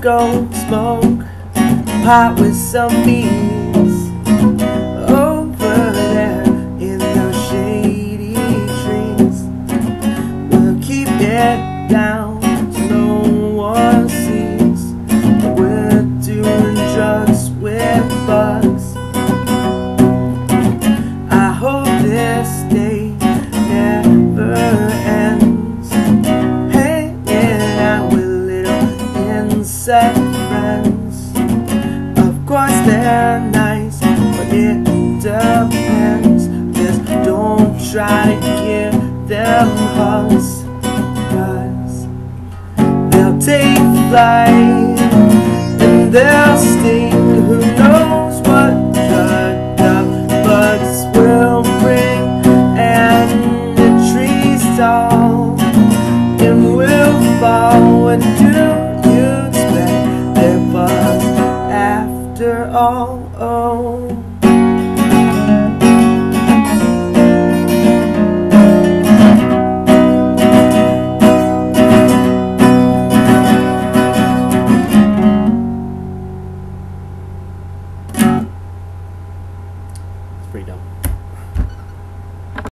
go smoke pot with some beans insect friends. Of course they're nice, but it depends. Just don't try to give them hugs, cause they'll take flight and they'll sting. Who knows what drug the bugs will bring? And the trees tall and will fall. What do It's pretty dumb.